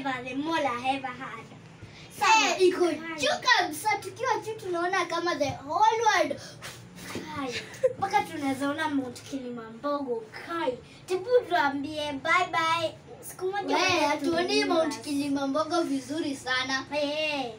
ever the mall I ever had. Eh, iko juu kabisa tukiwa juu tunaona kama the whole world Kai. Mpaka tunaweza ona Mount Kilimambogo. Kai. Tebu tuambie bye bye. Siku moja tuone Mount basi. Kilimambogo vizuri sana hey.